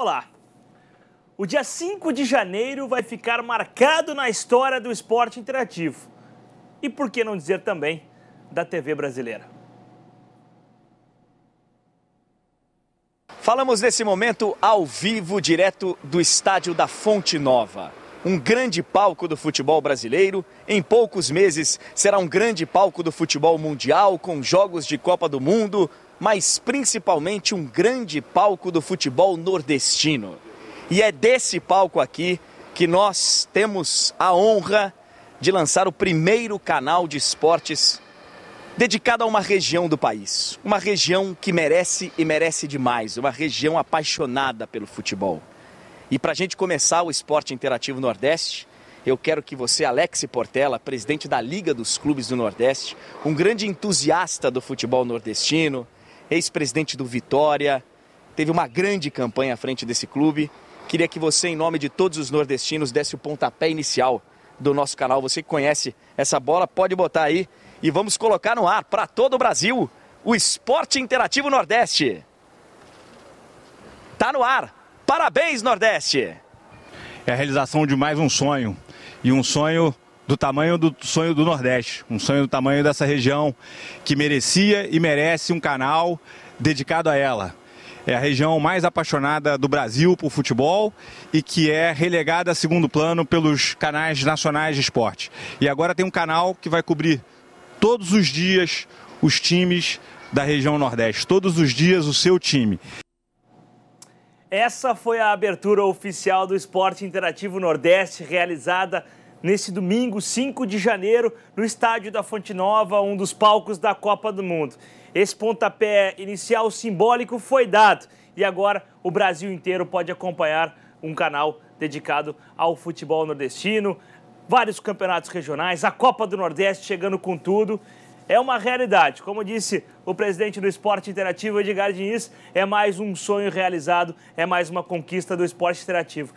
Olá! O dia 5 de janeiro vai ficar marcado na história do esporte interativo. E por que não dizer também da TV brasileira? Falamos nesse momento ao vivo, direto do estádio da Fonte Nova. Um grande palco do futebol brasileiro. Em poucos meses será um grande palco do futebol mundial, com jogos de Copa do Mundo, mas principalmente um grande palco do futebol nordestino. E é desse palco aqui que nós temos a honra de lançar o primeiro canal de esportes dedicado a uma região do país. Uma região que merece e merece demais, uma região apaixonada pelo futebol. E para a gente começar o Esporte Interativo Nordeste, eu quero que você, Alex Portela, presidente da Liga dos Clubes do Nordeste, um grande entusiasta do futebol nordestino, ex-presidente do Vitória, teve uma grande campanha à frente desse clube. Queria que você, em nome de todos os nordestinos, desse o pontapé inicial do nosso canal. Você que conhece essa bola, pode botar aí e vamos colocar no ar para todo o Brasil o Esporte Interativo Nordeste. Tá no ar. Parabéns, Nordeste! É a realização de mais um sonho. E um sonho do tamanho do sonho do Nordeste, um sonho do tamanho dessa região que merecia e merece um canal dedicado a ela. É a região mais apaixonada do Brasil por futebol e que é relegada a segundo plano pelos canais nacionais de esporte. E agora tem um canal que vai cobrir todos os dias os times da região Nordeste, todos os dias o seu time. Essa foi a abertura oficial do Esporte Interativo Nordeste, realizada nesse domingo, 5 de janeiro, no estádio da Fonte Nova, um dos palcos da Copa do Mundo. Esse pontapé inicial simbólico foi dado e agora o Brasil inteiro pode acompanhar um canal dedicado ao futebol nordestino, vários campeonatos regionais, a Copa do Nordeste chegando com tudo. É uma realidade. Como disse o presidente do Esporte Interativo, Edgar Diniz, é mais um sonho realizado, é mais uma conquista do esporte interativo.